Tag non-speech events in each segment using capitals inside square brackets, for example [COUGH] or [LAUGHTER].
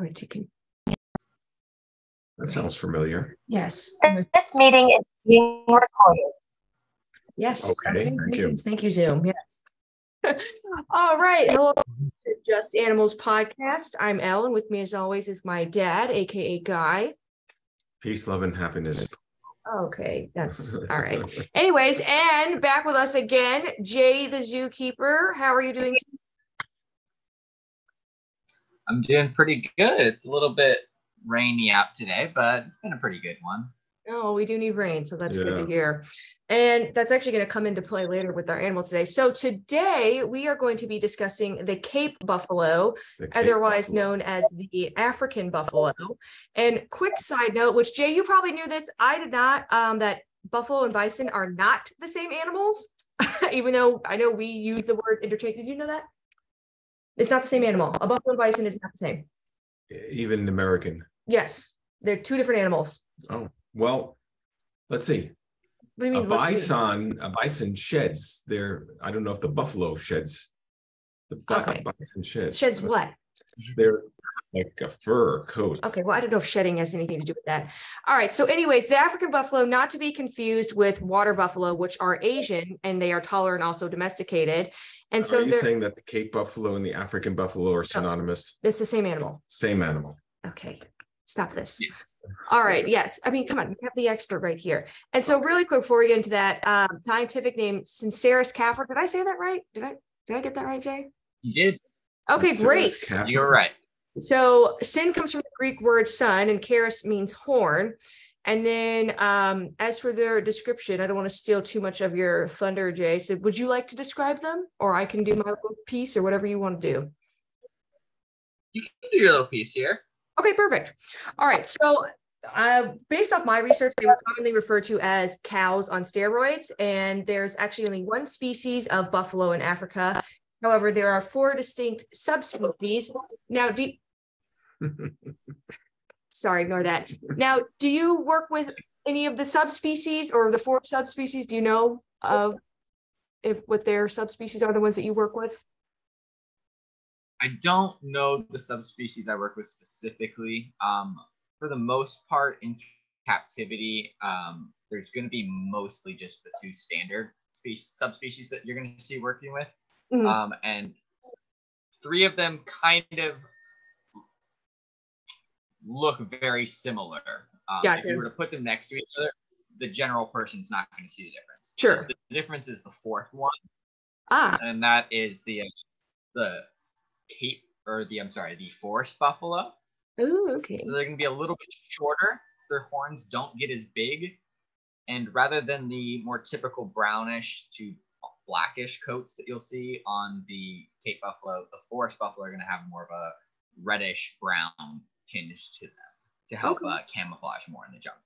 going That sounds familiar. yes. This meeting is being recorded. Yes. Okay, thank you. Thank you, Zoom. Yes. [LAUGHS] All right. Hello, Just Animals podcast. I'm Ellen. With me, as always, is my dad, aka Guy. Peace, love, and happiness. Okay, that's [LAUGHS] all right. Anyways, and back with us again, Jay the zookeeper. How are you doing? I'm doing pretty good. It's a little bit rainy out today, but it's been a pretty good one. Oh, we do need rain, so that's good to hear. And that's actually going to come into play later with our animal today. So today we are going to be discussing the Cape buffalo, The Cape otherwise Buffalo. known as the African buffalo. And quick side note, which Jay, you probably knew this, I did not, um, that buffalo and bison are not the same animals, [LAUGHS] even though I know we use the word interchange. Did you know that? It's not the same animal. A buffalo and bison is not the same. Even American. Yes, they're two different animals. Oh, well, let's see. What do you A mean? Let's bison, a bison sheds. There, I don't know if the buffalo sheds. The bi- Okay. bison sheds. Sheds what? They're like a fur coat. Okay, well, I don't know if shedding has anything to do with that. All right, so anyways, the African buffalo, not to be confused with water buffalo, which are Asian and they are taller and also domesticated. And so Are you they're, saying that the Cape buffalo and the African buffalo are synonymous? it's the same animal. Same animal. Okay, stop this. Yes. All right, yes. I mean, come on, we have the expert right here. And so really quick before we get into that, um, scientific name, Syncerus caffer. Did I say that right? Did I, did I get that right, Jay? You did. Okay, Syncerus great. cat- You're right. So sin comes from the Greek word sun and charis means horn. And then um, as for their description, I don't want to steal too much of your thunder, Jay. So would you like to describe them? Or I can do my little piece or whatever you want to do. You can do your little piece here. Okay, perfect. All right. So uh, based off my research, they were commonly referred to as cows on steroids. And there's actually only one species of buffalo in Africa. However, there are four distinct subspecies. Now, do sorry, ignore that. Now, do you work with any of the subspecies or the four subspecies? Do you know of if what their subspecies are the ones that you work with? I don't know the subspecies I work with specifically. Um, for the most part, in captivity, um, there's going to be mostly just the two standard species subspecies that you're going to see working with, Mhm. um, and three of them kind of look very similar. Um, If Gotcha. you were to put them next to each other, the general person's not going to see the difference. Sure. The difference is the fourth one Ah, and that is the uh, the cape or the I'm sorry, the forest buffalo. ooh, okay. So they're gonna be a little bit shorter. Their horns don't get as big, and rather than the more typical brownish to blackish coats that you'll see on the cape buffalo, the forest buffalo are gonna have more of a reddish brown tinge to them to help Okay. uh, camouflage more in the jungle.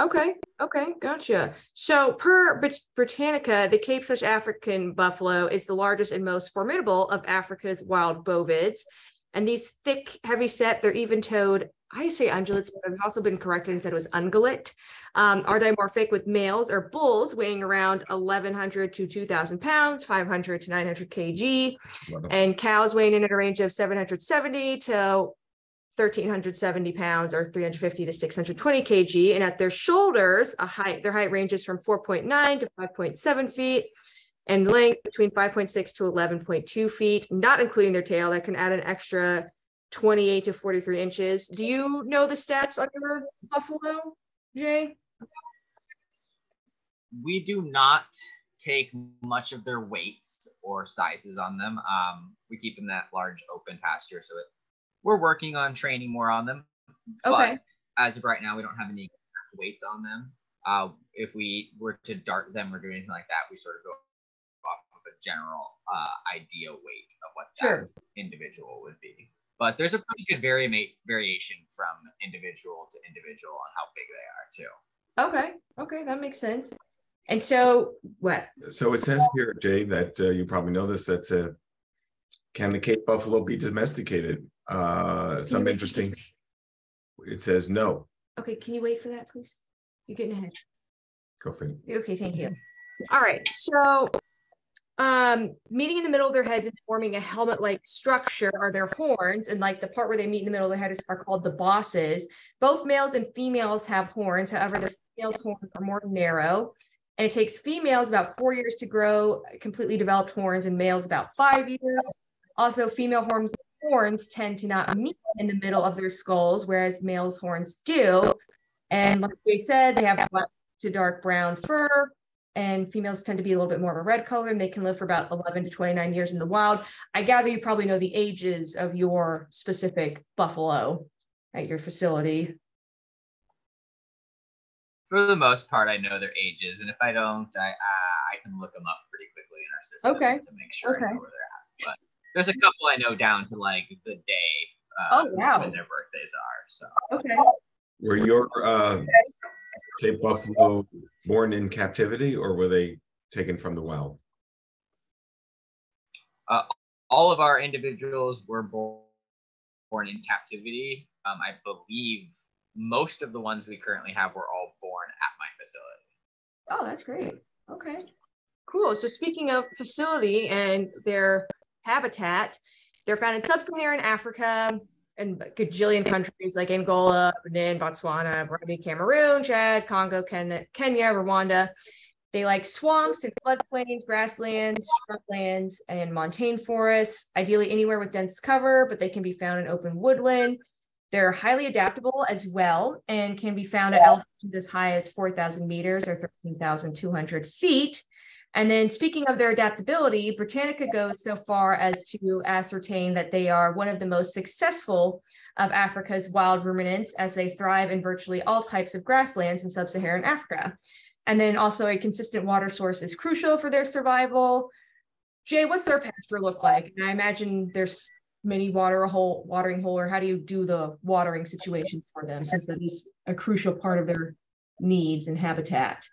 Okay, okay, gotcha. So per Brit- Britannica, the Cape Such African buffalo is the largest and most formidable of Africa's wild bovids. And these thick, heavy set, they're even toed. I say ungulates, but I've also been corrected and said it was ungulate. Um, are dimorphic with males or bulls weighing around 1,100 to 2,000 pounds, 500 to 900 kg, and cows weighing in at a range of 770 to 1370 pounds or 350 to 620 kg and at their shoulders a height their height ranges from 4.9 to 5.7 feet and length between 5.6 to 11.2 feet not including their tail that can add an extra 28 to 43 inches do you know the stats on your buffalo jay we do not take much of their weights or sizes on them. Um, we keep them that large open pasture, so it, we're working on training more on them. Okay. But as of right now, we don't have any weights on them. Uh, if we were to dart them or do anything like that, we sort of go off of a general uh, idea weight of what that Sure. individual would be. But there's a pretty good vari- variation from individual to individual on how big they are too. okay okay that makes sense and so what So it says here, Jay, that uh, you probably know this. That uh, can the Cape buffalo be domesticated? Uh, some interesting. It says no. okay can you wait for that please you're getting ahead Go for it. Okay, thank you. All right, so um, meeting in the middle of their heads and forming a helmet-like structure are their horns, and like the part where they meet in the middle of the head is are called the bosses. Both males and females have horns. However, the females' horns are more narrow, and it takes females about four years to grow completely developed horns, and males about five years. Also, female horns horns tend to not meet in the middle of their skulls, whereas males' horns do. And like we said, they have black to dark brown fur, and females tend to be a little bit more of a red color, and they can live for about 11 to 29 years in the wild. I gather you probably know the ages of your specific buffalo at your facility. For the most part, I know their ages, and if I don't, I uh, I can look them up pretty quickly in our system Okay. to make sure Okay. I know where they're at. But there's a couple I know down to like the day uh, Oh, wow. when their birthdays are. So Okay. Were your uh, Cape Buffalo born in captivity or were they taken from the wild? all of our individuals were born born in captivity. Um, I believe most of the ones we currently have were all born at my facility. Oh, that's great. Okay. Cool. So speaking of facility and their habitat, they're found in sub-Saharan Africa and gajillion countries like Angola, Benin, Botswana, Burundi, Cameroon, Chad, Congo, Ken- Kenya, Rwanda. They like swamps and floodplains, grasslands, shrublands, and montane forests, ideally anywhere with dense cover, but they can be found in open woodland. They're highly adaptable as well and can be found at elevations as high as 4,000 meters or 13,200 feet. And then speaking of their adaptability, Britannica goes so far as to ascertain that they are one of the most successful of Africa's wild ruminants as they thrive in virtually all types of grasslands in sub-Saharan Africa. And then also a consistent water source is crucial for their survival. Jay, what's their pasture look like? And I imagine there's many water hole, watering hole, or how do you do the watering situation for them since that is a crucial part of their needs and habitat?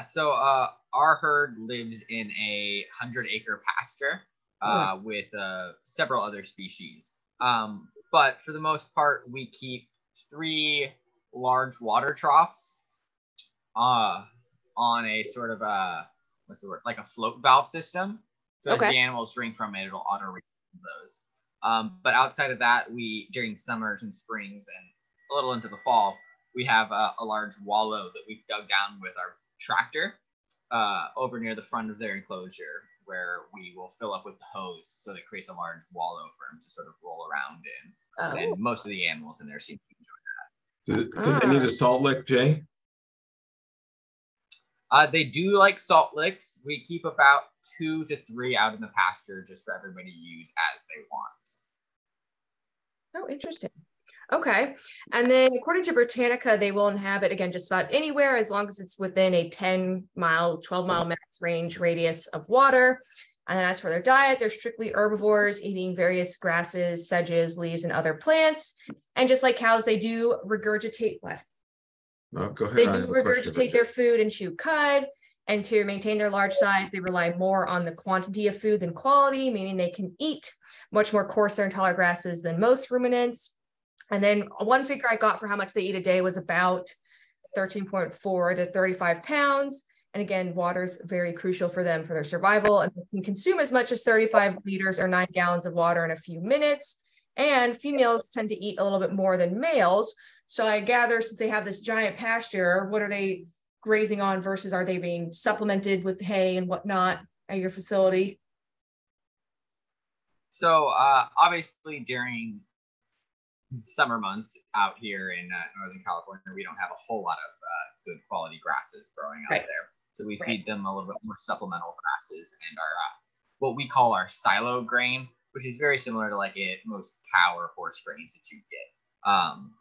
So uh, our herd lives in a hundred acre pasture uh, with uh, several other species. Um, but for the most part, we keep three large water troughs uh, on a sort of a what's the word like a float valve system. So as Okay. the animals drink from it, it'll auto refill those. Um, but outside of that, we during summers and springs and a little into the fall, we have a, a large wallow that we've dug down with our tractor uh, over near the front of their enclosure, where we will fill up with the hose, so that creates a large wallow for them to sort of roll around in. Oh, And most of the animals in there seem to enjoy. Do, do they need Ah. a salt lick, Jay? Uh, they do like salt licks. We keep about two to three out in the pasture just for everybody to use as they want. Oh, interesting. Okay. And then according to Britannica, they will inhabit again just about anywhere as long as it's within a 10 mile, 12 mile max range radius of water. And then as for their diet, they're strictly herbivores, eating various grasses, sedges, leaves, and other plants. And just like cows, they do regurgitate what? No, go ahead. They do have a question for regurgitate their food and chew cud. And to maintain their large size, they rely more on the quantity of food than quality, meaning they can eat much more coarser and taller grasses than most ruminants. And then one figure I got for how much they eat a day was about 13.4 to 35 pounds. And again, water is very crucial for them for their survival. And they can consume as much as 35 liters or nine gallons of water in a few minutes. And females tend to eat a little bit more than males. So I gather since they have this giant pasture, what are they grazing on versus are they being supplemented with hay and whatnot at your facility? So uh, obviously during summer months out here in uh, Northern California, we don't have a whole lot of uh, good quality grasses growing out Right. there. So we Right. feed them a little bit more supplemental grasses and our uh, what we call our silo grain, which is very similar to like it, most cow or horse grains that you get. Um,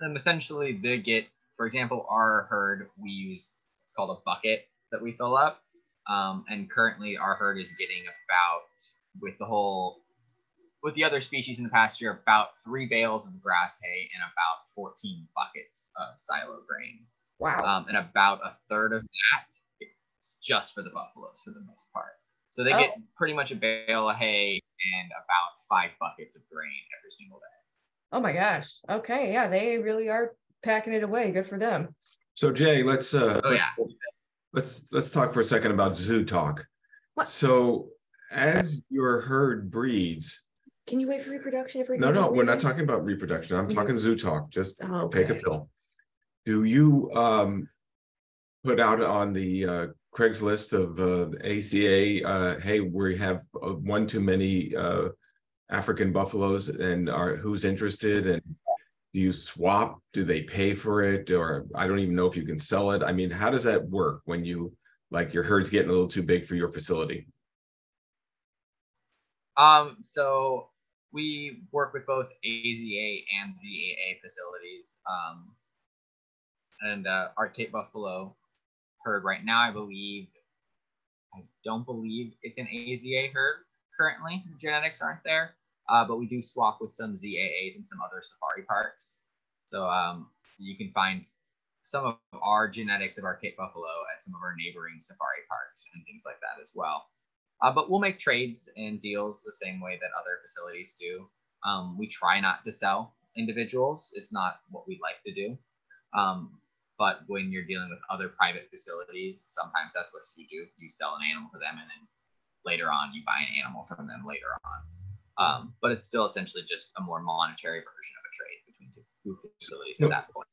and essentially they get, for example, our herd we use it's called a bucket that we fill up. Um, and currently our herd is getting about with the whole with the other species in the pasture about three bales of grass hay and about 14 buckets of silo grain Wow. um, and about a third of that is just for the buffaloes for the most part so they Oh. get pretty much a bale of hay and about five buckets of grain every single day Oh my gosh. Okay. Yeah, they really are packing it away. Good for them. So Jay, let's uh Oh yeah. let's let's talk for a second about zoo talk. What? So as your herd breeds, Can you wait for reproduction if we're no, no, we're not talking about reproduction. I'm Mhm. talking zoo talk. Just Oh, take a okay. pill. Do you um put out on the uh Craigslist of uh AZA, uh, hey, we have uh, one too many uh African buffaloes and are who's interested and do you swap? Do they pay for it? Or I don't even know if you can sell it. I mean, how does that work when you like your herd's getting a little too big for your facility? Um, so we work with both AZA and ZAA facilities. Um, and uh, our Cape Buffalo herd right now, I believe, I don't believe it's an AZA herd currently. Genetics aren't there, uh, but we do swap with some ZAAs and some other safari parks. So um, you can find some of our genetics of our Cape Buffalo at some of our neighboring safari parks and things like that as well. Uh, but we'll make trades and deals the same way that other facilities do. Um, we try not to sell individuals. It's not what we'd like to do. Um, but when you're dealing with other private facilities, sometimes that's what you do. You sell an animal to them, and then later on, you buy an animal from them later on. Um, but it's still essentially just a more monetary version of a trade between two facilities at that point.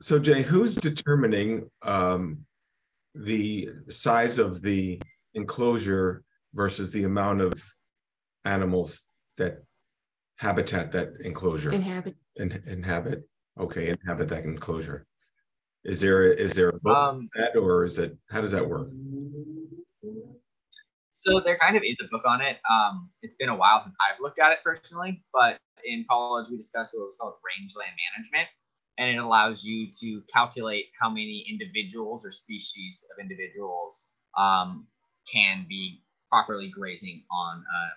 So Jay, who's determining um the size of the enclosure versus the amount of animals that habitat that enclosure Inhabit. and inhabit? Okay, inhabit that enclosure. Is there is there a book Um, that or is it how does that work? So there kind of is a book on it. Um, it's been a while since I've looked at it personally, but in college we discussed what was called rangeland management, and it allows you to calculate how many individuals or species of individuals um, can be properly grazing on uh,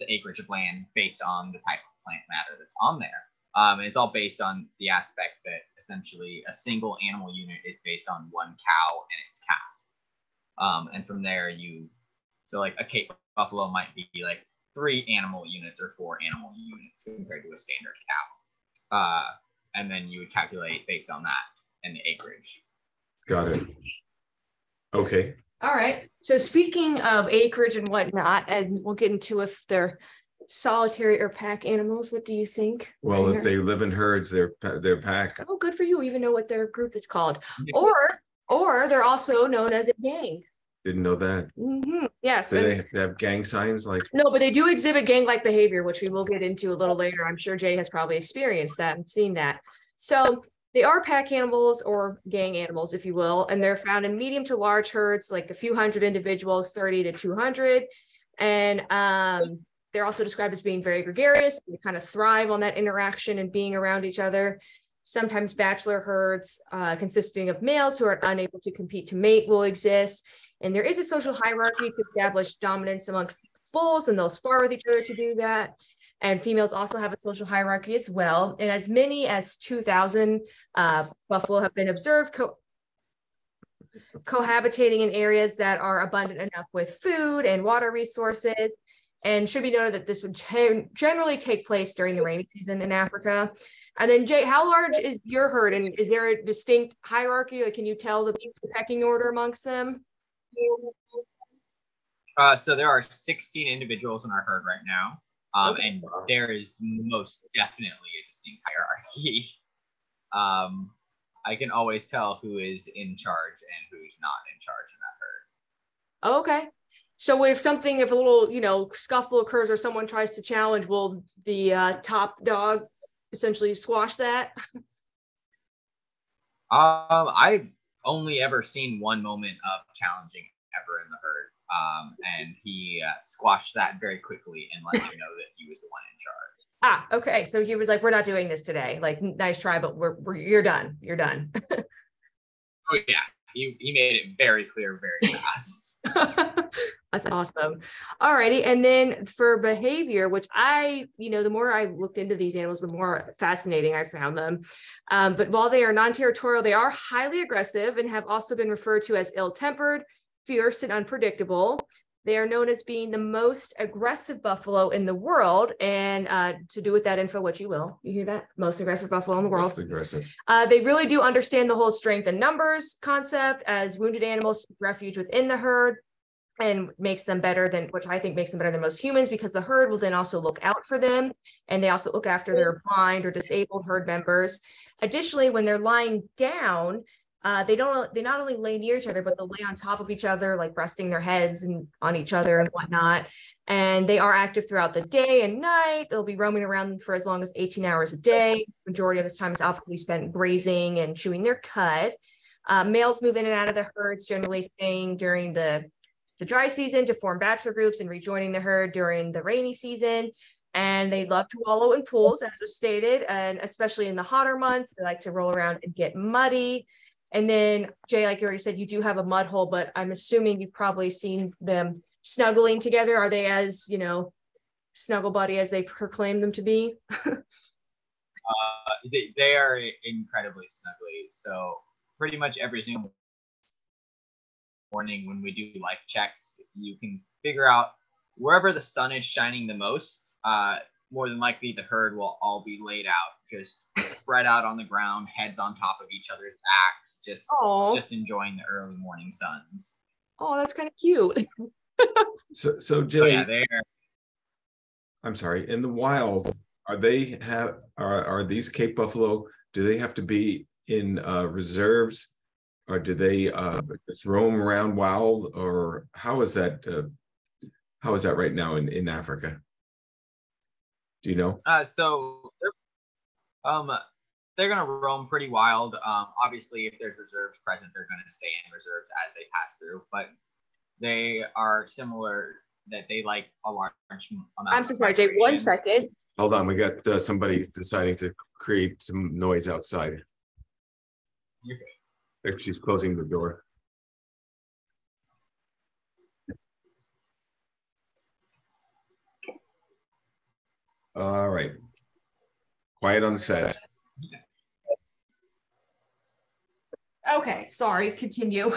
the acreage of land based on the type of plant matter that's on there. Um, and it's all based on the aspect that essentially a single animal unit is based on one cow and its calf. Um, and from there, you so like a Cape Buffalo might be like three animal units or four animal units compared to a standard cow. Uh, and then you would calculate based on that and the acreage. Got it. Okay, All right. So speaking of acreage and whatnot, and we'll get into if they're solitary or pack animals. What do you think? well, if they live in herds, they're they're pack. oh, good for you. Even know what their group is called, or or they're also known as a gang. Didn't know that. Mhm. Yes. Do they they have gang signs like No, but they do exhibit gang-like behavior, which we will get into a little later. I'm sure Jay has probably experienced that and seen that. So they are pack animals or gang animals, if you will, and they're found in medium to large herds, like a few hundred individuals, 30 to 200. And um, they're also described as being very gregarious. They kind of thrive on that interaction and being around each other. Sometimes bachelor herds uh, consisting of males who are unable to compete to mate will exist. And there is a social hierarchy to establish dominance amongst bulls, and they'll spar with each other to do that. And females also have a social hierarchy as well. And as many as 2,000 uh, buffalo have been observed co- cohabitating in areas that are abundant enough with food and water resources. And should be noted that this would generally take place during the rainy season in Africa. And then Jay, how large is your herd? And is there a distinct hierarchy? Like, can you tell the pecking order amongst them? Uh, so there are 16 individuals in our herd right now. Um, and there is most definitely a distinct hierarchy. [LAUGHS] Um, I can always tell who is in charge and who's not in charge in that herd. Okay. So if something, if a little, you know, scuffle occurs or someone tries to challenge, will the uh, top dog essentially squash that? [LAUGHS] Um, I've only ever seen one moment of challenging ever in the herd. Um, and he uh, squashed that very quickly and let you know that he was the one in charge. Ah, okay. So he was like, "We're not doing this today. Like, nice try, but we're, we're you're done. You're done." [LAUGHS] Oh yeah, he, he made it very clear very [LAUGHS] fast. That's awesome. Alrighty. And then for behavior, which I, you know, the more I looked into these animals, the more fascinating I found them. Um, but while they are non-territorial, they are highly aggressive and have also been referred to as ill-tempered, fierce, and unpredictable. They are known as being the most aggressive buffalo in the world. And uh, to do with that info, what you will, you hear that? Most aggressive buffalo in the world. Most aggressive. Uh, they really do understand the whole strength and numbers concept as wounded animals seek refuge within the herd and makes them better than which I think makes them better than most humans because the herd will then also look out for them and they also look after their blind or disabled herd members. Additionally, when they're lying down, uh, they don't they not only lay near each other, but they'll lay on top of each other, like resting their heads and on each other and whatnot. And they are active throughout the day and night. They'll be roaming around for as long as 18 hours a day. Majority of this time is obviously spent grazing and chewing their cud. Uh, males move in and out of the herds, generally staying during the the dry season to form bachelor groups and rejoining the herd during the rainy season. And they love to wallow in pools, as was stated, and especially in the hotter months, they like to roll around and get muddy. And then, Jay, like you already said, you do have a mud hole, but I'm assuming you've probably seen them snuggling together. Are they as, you know, snuggle buddy as they proclaim them to be? [LAUGHS] uh, they, they are incredibly snuggly. So pretty much every single morning when we do life checks, you can figure out wherever the sun is shining the most. Uh, more than likely, the herd will all be laid out, just spread out on the ground, heads on top of each other's backs, just Aww. just enjoying the early morning suns. Oh, that's kind of cute. [LAUGHS] So, so So Jay, yeah, they're I'm sorry, in the wild, are they have, are, are these Cape Buffalo, do they have to be in, uh, reserves? Or do they, uh, just roam around wild, or how is that, uh, how is that right now in, in Africa? Do you know? Uh, so they're, um, they're gonna roam pretty wild. Um, obviously, if there's reserves present, they're gonna stay in reserves as they pass through. But they are similar that they like a large amount. I'm so of sorry, Jay. One second. Hold on, we got, uh, somebody deciding to create some noise outside. You're good. If she's closing the door. All right. Quiet on the set. Okay, sorry. Continue.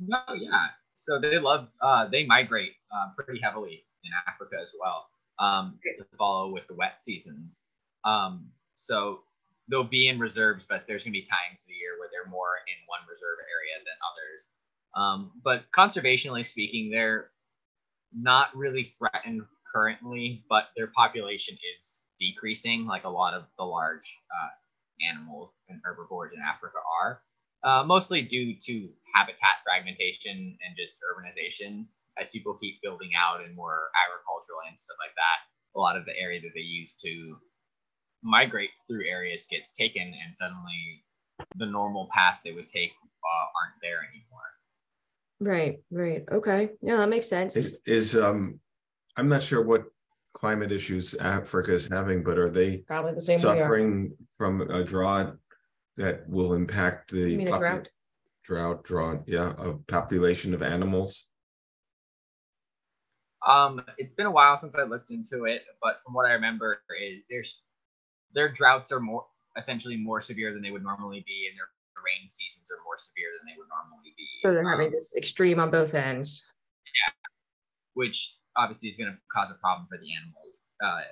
No, yeah. So they love, uh, they migrate uh, pretty heavily in Africa as well um, to follow with the wet seasons. Um, so they'll be in reserves, but there's going to be times of the year where they're more in one reserve area than others. Um, but conservationally speaking, they're not really threatened currently, but their population is decreasing, like a lot of the large uh, animals and herbivores in Africa are uh, mostly due to habitat fragmentation and just urbanization. As people keep building out and more agricultural and stuff like that, a lot of the area that they use to migrate through areas gets taken, and suddenly the normal paths they would take uh, aren't there anymore. Right, right. Okay. Yeah, that makes sense. Is, is, um, I'm not sure what climate issues Africa is having, but are they Probably the same suffering from a drought that will impact the You mean a drought? drought, drought, yeah, of population of animals? Um, it's been a while since I looked into it, but from what I remember, is there's their droughts are more essentially more severe than they would normally be, and their rain seasons are more severe than they would normally be. So they're having um, this extreme on both ends. Yeah, which obviously is going to cause a problem for the animals uh,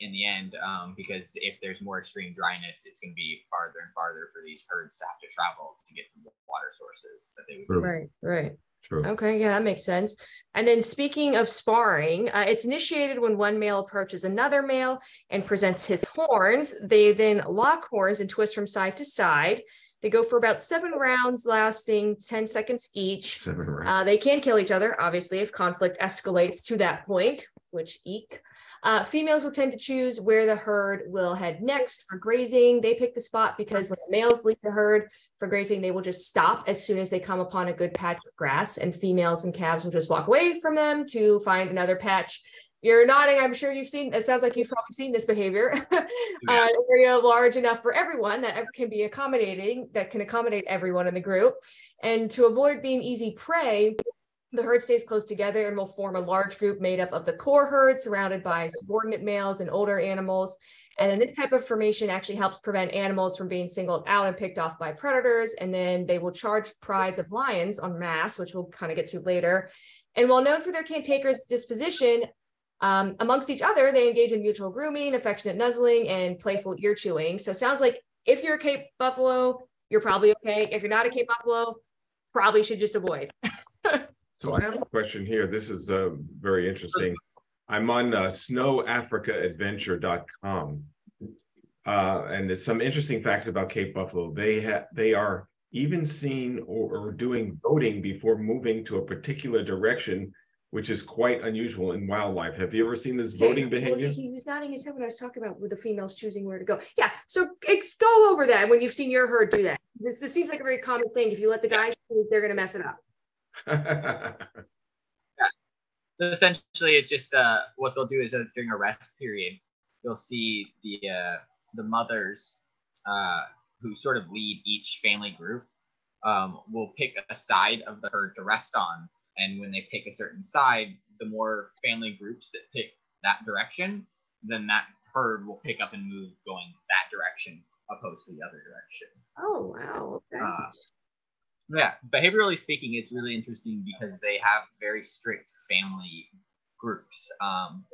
in the end, um, because if there's more extreme dryness, it's going to be farther and farther for these herds to have to travel to get to water sources that they would. Right, right. True. Okay, yeah, that makes sense. And then speaking of sparring, uh, it's initiated when one male approaches another male and presents his horns. They then lock horns and twist from side to side. They go for about seven rounds, lasting 10 seconds each. Seven rounds. Uh, they can kill each other, obviously, if conflict escalates to that point, which eek. Uh, females will tend to choose where the herd will head next for grazing. They pick the spot because when the males leave the herd for grazing, they will just stop as soon as they come upon a good patch of grass, and females and calves will just walk away from them to find another patch. You're nodding. I'm sure you've seen. It sounds like you've probably seen this behavior. [LAUGHS] uh, an area large enough for everyone that can be accommodating, that can accommodate everyone in the group, and to avoid being easy prey, the herd stays close together and will form a large group made up of the core herd surrounded by subordinate males and older animals. And then this type of formation actually helps prevent animals from being singled out and picked off by predators. And then they will charge prides of lions en masse, which we'll kind of get to later. And while known for their cantankerous disposition, um, amongst each other, they engage in mutual grooming, affectionate nuzzling, and playful ear chewing. So sounds like if you're a Cape Buffalo, you're probably okay. If you're not a Cape Buffalo, probably should just avoid. [LAUGHS] So I have a question here. This is uh, very interesting. I'm on uh, snowafricaadventure.com. Uh, and there's some interesting facts about Cape Buffalo. They have they are even seen or, or doing voting before moving to a particular direction, which is quite unusual in wildlife. Have you ever seen this voting well, behavior? he was nodding his head when I was talking about with the females choosing where to go. Yeah, so go over that when you've seen your herd do that. This, this seems like a very common thing. If you let the guys choose, they're going to mess it up. [LAUGHS] So essentially, it's just uh, what they'll do is uh, during a rest period, you'll see the uh, the mothers uh, who sort of lead each family group um, will pick a side of the herd to rest on, and when they pick a certain side, the more family groups that pick that direction, then that herd will pick up and move going that direction opposed to the other direction. Oh, wow. Okay. Yeah, behaviorally speaking, it's really interesting because they have very strict family groups. Um,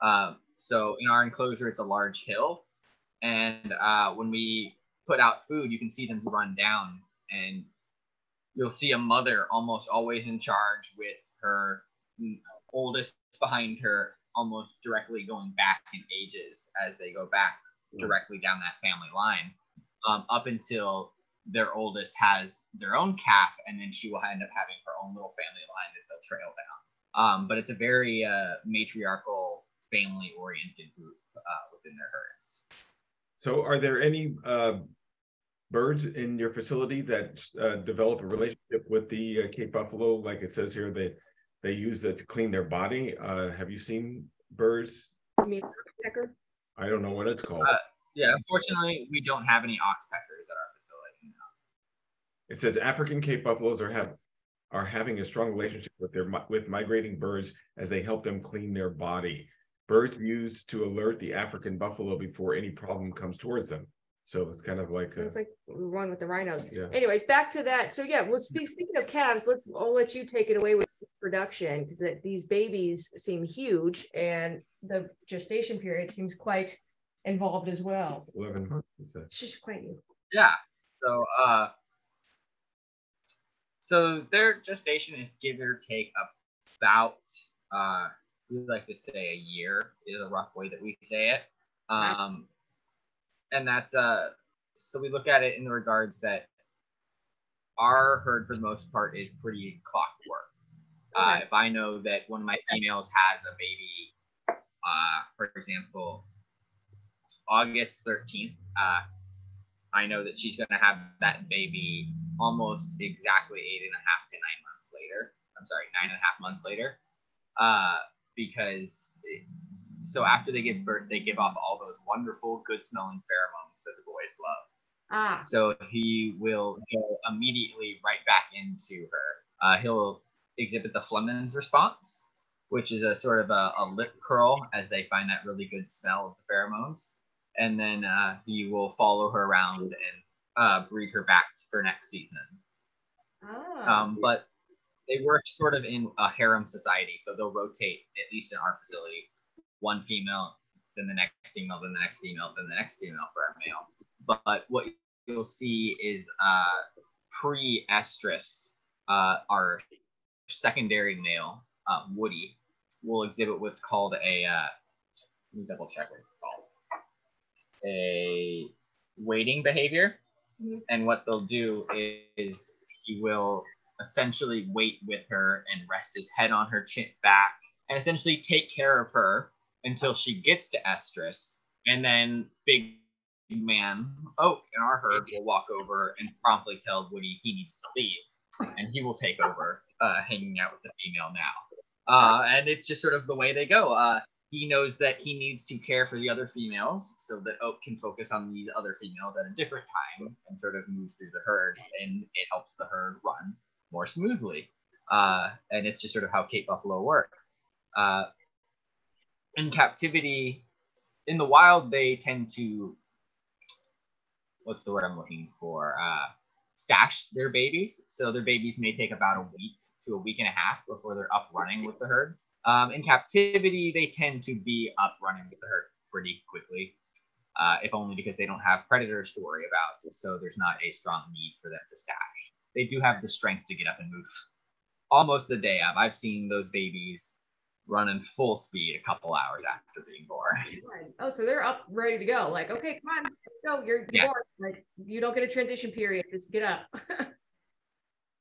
uh, so in our enclosure, it's a large hill, and uh, when we put out food, you can see them run down, and you'll see a mother almost always in charge with her oldest behind her, almost directly going back in ages as they go back directly down that family line, um, up until their oldest has their own calf, and then she will end up having her own little family line that they'll trail down. Um, but it's a very uh, matriarchal, family-oriented group uh, within their herds. so are there any uh, birds in your facility that uh, develop a relationship with the uh, Cape Buffalo? Like it says here, they they use it to clean their body. Uh, have you seen birds? You mean pecker? I don't know what it's called. Uh, Yeah, unfortunately, we don't have any oxpeckers at our facility. It says African Cape buffaloes are have are having a strong relationship with their with migrating birds as they help them clean their body. Birds used to alert the African buffalo before any problem comes towards them. So it's kind of like, a, It's like one with the rhinos. yeah. Anyways, back to that. So yeah, well, speak, speaking of calves, let's, I'll let you take it away with production because these babies seem huge and the gestation period seems quite involved as well. Eleven months. is that- She's quite new. Yeah. So, uh, so their gestation is give or take about, uh, we like to say a year is a rough way that we say it. Um, and that's, uh, so we look at it in the regards that our herd for the most part is pretty clockwork. Uh, Okay. if I know that one of my females has a baby, uh, for example, August 13th, uh, I know that she's going to have that baby almost exactly eight and a half to nine months later. I'm sorry, nine and a half months later. Uh, because it- so after they give birth, they give off all those wonderful, good smelling pheromones that the boys love. Ah, So he will go immediately right back into her. Uh, he'll exhibit the flehmen's response, which is a sort of a, a lip curl as they find that really good smell of the pheromones. And then uh, he will follow her around and uh, breed her back for next season. ah. Um, but they work sort of in a harem society, so they'll rotate, at least in our facility, one female, then the next female, then the next female, then the next female for a male. But what you'll see is uh, pre-estrus, uh, our secondary male, uh, Woody, will exhibit what's called a, uh, let me double check what it's called, a waiting behavior. Mhm. And what they'll do is he will essentially wait with her and rest his head on her chin back and essentially take care of her until she gets to estrus. And then big man Oak in our herd will walk over and promptly tell Woody he needs to leave. And he will take over, uh, hanging out with the female now. Uh, and it's just sort of the way they go. Uh, he knows that he needs to care for the other females so that Oak can focus on these other females at a different time and sort of move through the herd, and it helps the herd run more smoothly. uh, and it's just sort of how Cape buffalo work. Uh, in captivity, in the wild, they tend to what's the word I'm looking for? Uh, stash their babies. So their babies may take about a week to a week and a half before they're up running with the herd. Um, in captivity, they tend to be up running with the herd pretty quickly, uh, if only because they don't have predators to worry about. So there's not a strong need for them to stash. They do have the strength to get up and move almost the day of. I've seen those babies running full speed a couple hours after being born. Oh, so they're up ready to go. Like, okay, come on, go. You're Yeah. born. Like, you don't get a transition period. Just get up. [LAUGHS]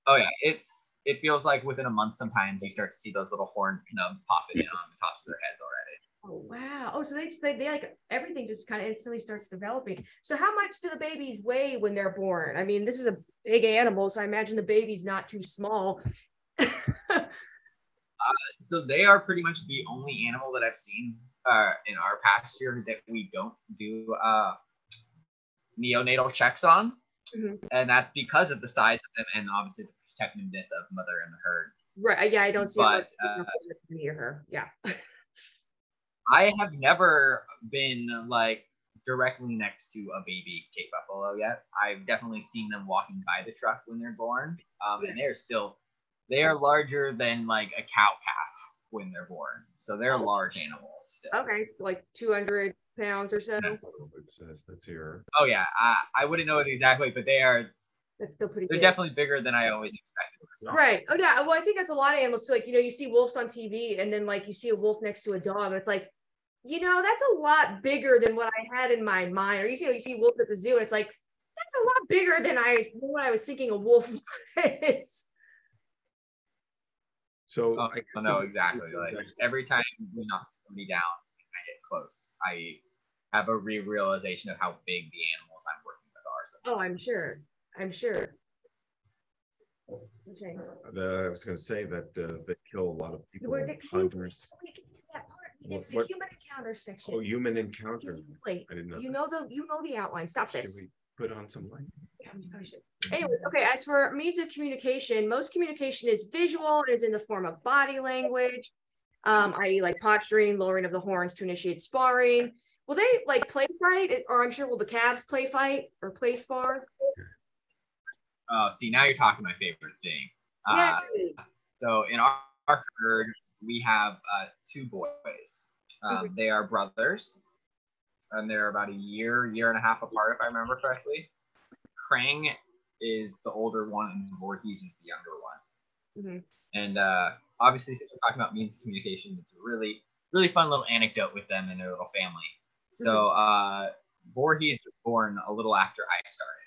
Oh yeah, it's it feels like within a month sometimes you start to see those little horn nubs popping in on the tops of their heads already. oh wow. Oh, so they just they, they like everything just kind of instantly starts developing. So how much do the babies weigh when they're born? I mean, this is a big animal, so I imagine the baby's not too small. [LAUGHS] So they are pretty much the only animal that I've seen uh, in our pasture that we don't do uh, neonatal checks on, Mhm. and that's because of the size of them and obviously the protectiveness of mother and the herd. right. Yeah, I don't see But, it uh, near her. Yeah. I have never been like directly next to a baby Cape Buffalo yet. I've definitely seen them walking by the truck when they're born, um, and they're still they are larger than like a cow calf when they're born. So they're large animals still. Okay, so like 200 pounds or so. It says this here. Oh yeah, I, I wouldn't know it exactly, but they are That's still pretty they're big. definitely bigger than I always expected. Right. Oh yeah. Well, I think that's a lot of animals too. Like, you know, you see wolves on TV and then like you see a wolf next to a dog. And it's like, you know, that's a lot bigger than what I had in my mind. Or you see, you see wolves at the zoo and it's like, that's a lot bigger than I than what I was thinking a wolf [LAUGHS] is. So Oh, I guess I know exactly. Like every time we knock somebody down, I get close. I have a re-realization of how big the animals I'm working with are. So Oh, I'm sure. I'm sure. Okay. The, I was going to say that uh, they kill a lot of people, Where the- hunters. We get to that part. What- There's a what- human encounter section. Oh, human encounter. Wait, I didn't know. you that. know the you know the outline. Stop Should this. we put on some light? Yeah, I should. Anyway, okay, as for means of communication, most communication is visual, it is in the form of body language, um, i.e. like posturing, lowering of the horns to initiate sparring. Will they like play fight, or I'm sure will the calves play fight or play spar? Oh, see, now you're talking my favorite thing. Uh. So in our, our herd, we have uh, two boys. Um, they are brothers, and they're about a year, year and a half apart, if I remember correctly. Krang is the older one, and Voorhees is the younger one. Mhm. And uh, obviously, since we're talking about means of communication, it's a really, really fun little anecdote with them and their little family. So uh, Voorhees was born a little after I started.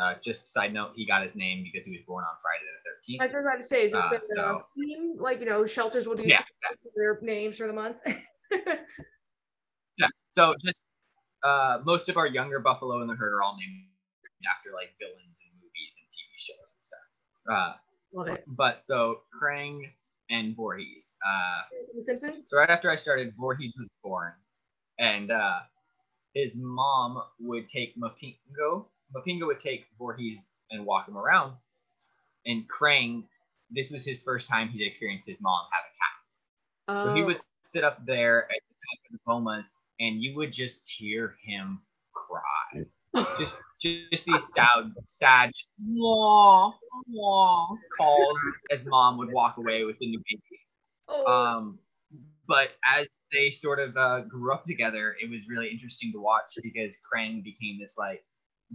Uh, just side note, he got his name because he was born on Friday the 13th. I was about to say, is it Uh, the so- theme? Like you know, shelters will do Yeah. [LAUGHS] their names for the month. Yeah. So just uh, most of our younger buffalo in the herd are all named after like villains in movies and TV shows and stuff. Uh, Love it. but so Krang and Voorhees. Uh, The Simpsons. so right after I started, Voorhees was born, and uh, his mom would take Mapingo. Mapingo would take Voorhees and walk him around, and Krang. This was his first time he'd experienced his mom have a cat. So he Oh, would sit up there at the top of the bomas, and you would just hear him cry. [LAUGHS] Just, just these sad, sad, wah, wah calls as mom would walk away with the new baby. oh, Um, but as they sort of uh, grew up together, it was really interesting to watch because Krang became this like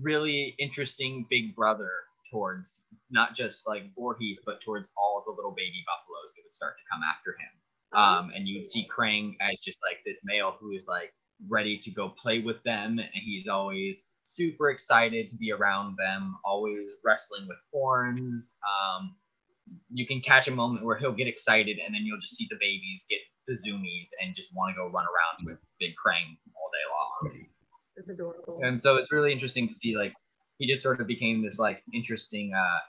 really interesting big brother towards not just like Voorhees, but towards all of the little baby buffaloes that would start to come after him. Um, and you'd see Krang as just like this male who is like ready to go play with them, and he's always super excited to be around them, always wrestling with horns. Um, you can catch a moment where he'll get excited, and then you'll just see the babies get the zoomies and just want to go run around with Big Krang all day long. It's adorable. And so it's really interesting to see like he just sort of became this like interesting uh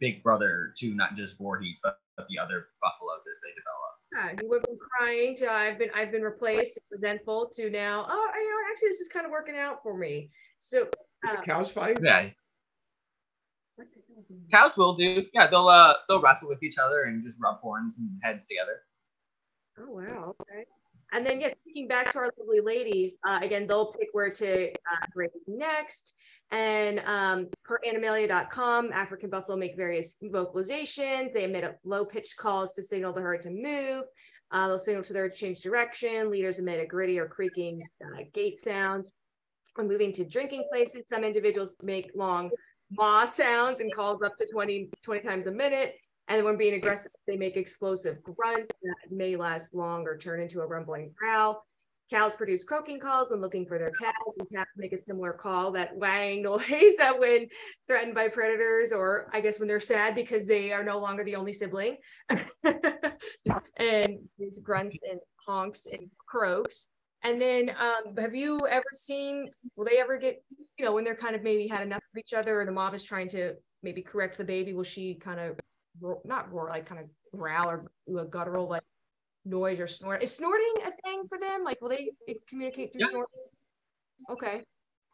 big brother to not just Voorhees but, but the other buffaloes as they develop. Yeah, he went from crying to I've been I've been replaced, resentful to now. Oh, you know, actually, this is kind of working out for me. So, uh, Cows fight? Yeah. Cows will do. Yeah, they'll uh they'll wrestle with each other and just rub horns and heads together. Oh wow. Okay. And then yes, speaking back to our lovely ladies, uh, again, they'll pick where to uh, graze next. And um, per animalia.com, African buffalo make various vocalizations. They emit low pitched calls to signal the herd to move. Uh, they'll signal to their change direction. Leaders emit a gritty or creaking uh, gate sound. When moving to drinking places, some individuals make long maa sounds and calls up to 20, 20 times a minute. And when being aggressive, they make explosive grunts that may last long or turn into a rumbling growl. Cows produce croaking calls and looking for their calves, and cats make a similar call, that wang [LAUGHS] noise that when threatened by predators, or I guess when they're sad because they are no longer the only sibling. [LAUGHS] and these grunts and honks and croaks. And then um, have you ever seen, will they ever get, you know, when they're kind of maybe had enough of each other or the mom is trying to maybe correct the baby, will she kind of, not roar, like kind of growl or a guttural like noise or snort? Is snorting a thing for them? Like, will they communicate through yeah. snorts? Okay.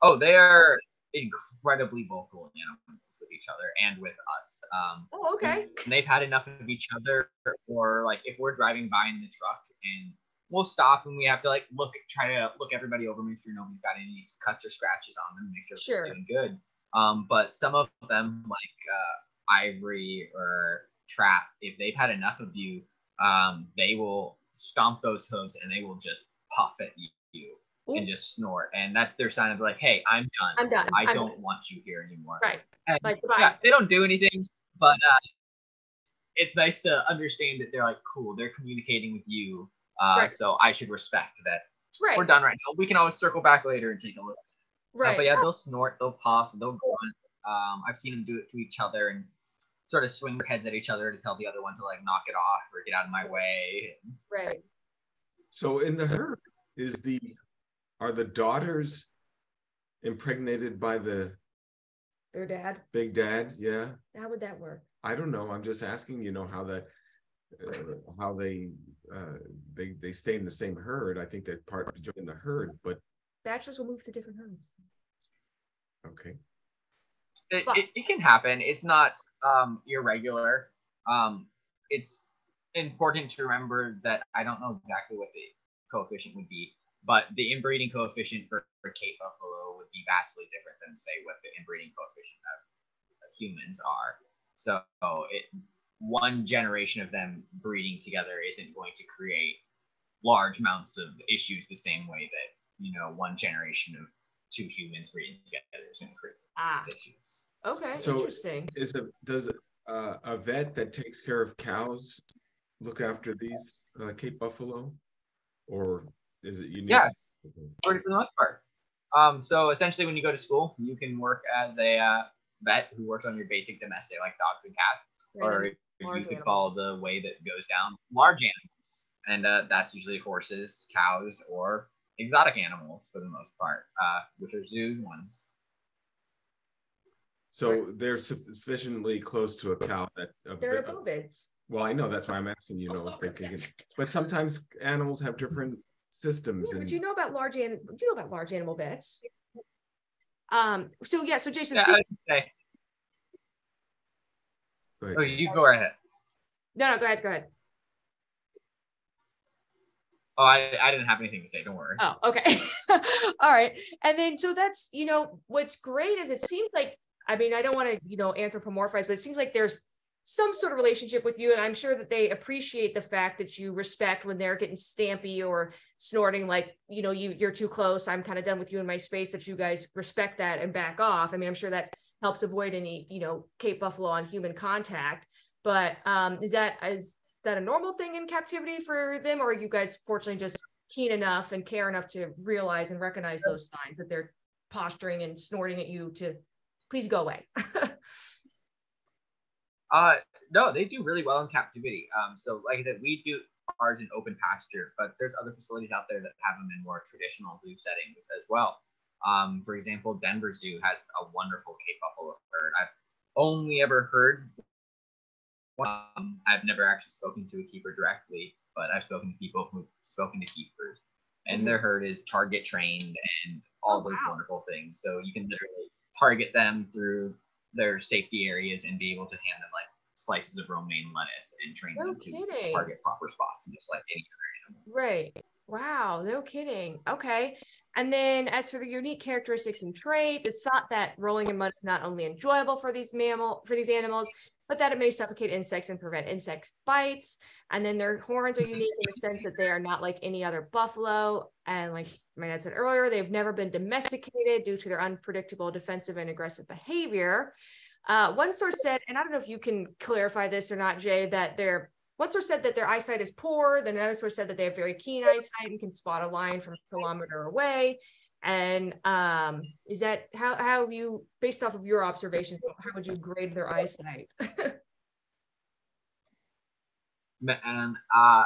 Oh, they are incredibly vocal animals with each other and with us. Um, oh, okay. And they've had enough of each other, or like if we're driving by in the truck and we'll stop and we have to like look, try to look everybody over, make sure nobody's got any cuts or scratches on them, make sure sure. they're doing good. Um, but some of them, like uh, Ivory or Trap, if they've had enough of you, um, they will stomp those hooves and they will just puff at you Ooh. and just snort. And that's their sign of like, hey, I'm done. I'm done. I I'm don't done. want you here anymore. Right. And, like, yeah, they don't do anything, but uh, it's nice to understand that they're like, cool, they're communicating with you. Uh, right. So I should respect that. Right. We're done right now. We can always circle back later and take a look. Right. Uh, but yeah, they'll snort, they'll puff, they'll grunt. Um, I've seen them do it to each other and sort of swing their heads at each other to tell the other one to like knock it off or get out of my way. Right. So in the herd, is the are the daughters impregnated by the their dad? Big dad, yeah. How would that work? I don't know. I'm just asking. You know how the uh, how they uh, they they stay in the same herd. I think that part join the herd, but bachelors will move to different herds. Okay. It, it, it, can happen. It's not um, irregular. Um, it's important to remember that I don't know exactly what the coefficient would be, but the inbreeding coefficient for, for Cape Buffalo would be vastly different than, say, what the inbreeding coefficient of humans are. So it, one generation of them breeding together isn't going to create large amounts of issues the same way that, you know, one generation of two humans breeding together is going to create ah. issues. Okay, so interesting. Is a does uh, a vet that takes care of cows look after these uh, Cape Buffalo, or is it unique? Yes, for the most part. Um, so essentially, when you go to school, you can work as a uh, vet who works on your basic domestic, like dogs and cats, right. or you could follow the way that goes down large animals, and uh, that's usually horses, cows, or exotic animals for the most part, uh, which are zoo ones. So they're sufficiently close to a cow that they're bovids. Well, I know that's why I'm asking you know if they can, but sometimes animals have different systems. Yeah, and... But you know about large animal, you know about large animal vets. Um. So yeah. So Jason. Yeah, say. Oh, you go ahead. No, no, go ahead. Go ahead. Oh, I, I didn't have anything to say. Don't worry. Oh, okay. [LAUGHS] All right. And then, so that's, you know, what's great is it seems like I mean, I don't want to, you know, anthropomorphize, but it seems like there's some sort of relationship with you. And I'm sure that they appreciate the fact that you respect when they're getting stampy or snorting, like, you know, you you're too close. I'm kind of done with you in my space, that you guys respect that and back off. I mean, I'm sure that helps avoid any, you know, Cape Buffalo on human contact. But um, is that is that a normal thing in captivity for them, or are you guys fortunately just keen enough and care enough to realize and recognize those signs that they're posturing and snorting at you to please go away. [LAUGHS] uh, no, they do really well in captivity. Um, so like I said, we do ours in open pasture, but there's other facilities out there that have them in more traditional zoo settings as well. Um, for example, Denver Zoo has a wonderful Cape Buffalo herd. I've only ever heard um, I've never actually spoken to a keeper directly, but I've spoken to people who've spoken to keepers, and mm-hmm. their herd is target trained and all oh, those wow. wonderful things. So you can literally target them through their safety areas and be able to hand them like slices of romaine lettuce and train No them to target proper spots, and just like any other animal. Right. Wow, no kidding. Okay. And then as for the unique characteristics and traits, it's thought that rolling in mud is not only enjoyable for these mammal for these animals, but that it may suffocate insects and prevent insect bites. And then their horns are unique in the sense that they are not like any other buffalo. And like my dad said earlier, they've never been domesticated due to their unpredictable defensive and aggressive behavior. Uh, one source said, and I don't know if you can clarify this or not, Jay, that their one source said that their eyesight is poor. Then another source said that they have very keen eyesight and can spot a lion from a kilometer away. And um, is that how how have you, based off of your observations, how would you grade their eyesight? [LAUGHS] Ma- And uh,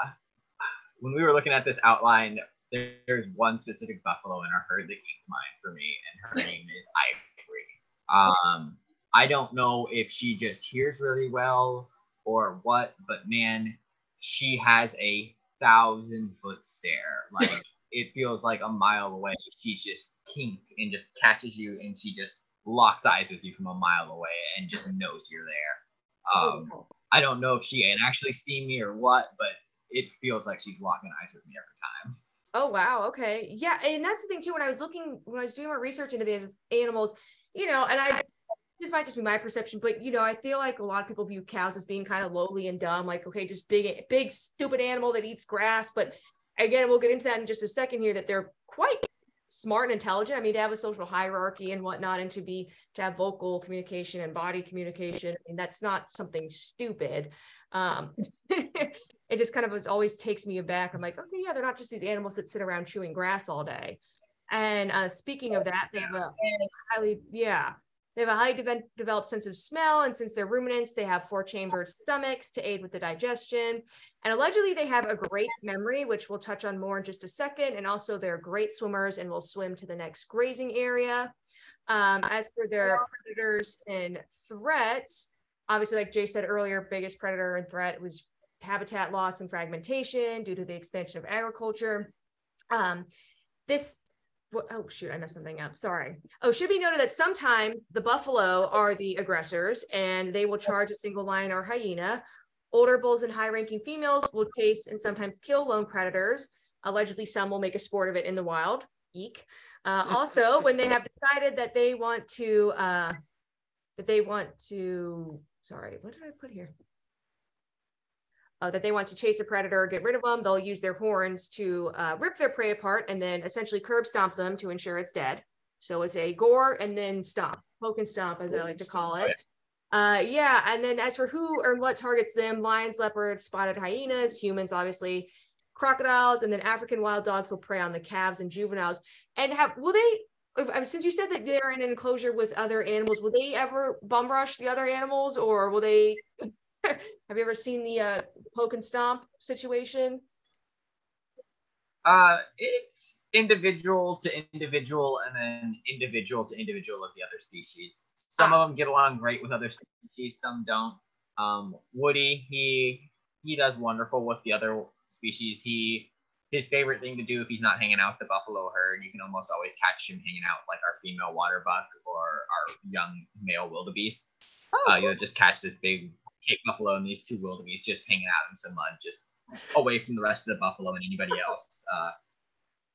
when we were looking at this outline, there, there's one specific buffalo in our herd that came to mind for me, and her [LAUGHS] name is Ivory. Um, I don't know if she just hears really well or what, but man, she has a thousand foot stare. Like it feels like a mile away. She's just kink and just catches you, and she just locks eyes with you from a mile away and just knows you're there. Um, I don't know if she can actually see me or what, but it feels like she's locking eyes with me every time. Oh wow, okay. Yeah, and that's the thing too. When I was looking, when I was doing my research into these animals, you know, and I this might just be my perception, but you know, I feel like a lot of people view cows as being kind of lowly and dumb, like okay, just big, big, stupid animal that eats grass. But again, we'll get into that in just a second here. That they're quite smart and intelligent. I mean, to have a social hierarchy and whatnot, and to be to have vocal communication and body communication. I mean, that's not something stupid. Um, [LAUGHS] it just kind of was always takes me aback. I'm like, okay, yeah, they're not just these animals that sit around chewing grass all day. And uh, speaking of that, they have a highly, yeah, they have a highly de- developed sense of smell. And since they're ruminants, they have four chambered stomachs to aid with the digestion. And allegedly, they have a great memory, which we'll touch on more in just a second. And also, they're great swimmers and will swim to the next grazing area. Um, as for their predators and threats, obviously, like Jay said earlier, biggest predator and threat was habitat loss and fragmentation due to the expansion of agriculture. Um, this, oh shoot, I messed something up. Sorry. Oh, should be noted that sometimes the buffalo are the aggressors and they will charge a single lion or hyena. Older bulls and high ranking females will chase and sometimes kill lone predators. Allegedly, some will make a sport of it in the wild. Eek. Uh, also, [LAUGHS] when they have decided that they want to, uh, that they want to, sorry, what did I put here? Uh, that they want to chase a predator or get rid of them, they'll use their horns to uh, rip their prey apart and then essentially curb stomp them to ensure it's dead. So it's a gore and then stomp, poke and stomp, as I like to call it. Uh, yeah, and then as for who or what targets them, lions, leopards, spotted hyenas, humans, obviously, crocodiles, and then African wild dogs will prey on the calves and juveniles. And have will they? if- Since you said that they're in an enclosure with other animals, will they ever bum rush the other animals, or will they? [LAUGHS] Have you ever seen the uh, poke and stomp situation? Uh, it's individual to individual and then individual to individual of the other species. Some of them get along great with other species, some don't. Um, Woody, he he does wonderful with the other species. He his favorite thing to do if he's not hanging out with the buffalo herd, you can almost always catch him hanging out with like our female water buck or our young male wildebeest. Oh, Uh, you'll just catch this big Cape buffalo and these two wildebeest just hanging out in some mud, just away from the rest of the buffalo and anybody else. Uh,